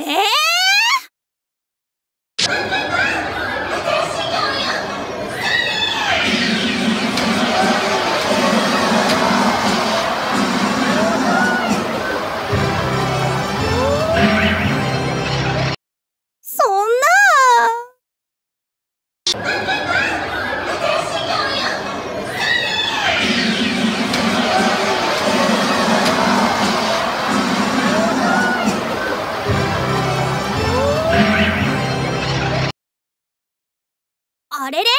えー？あれれ？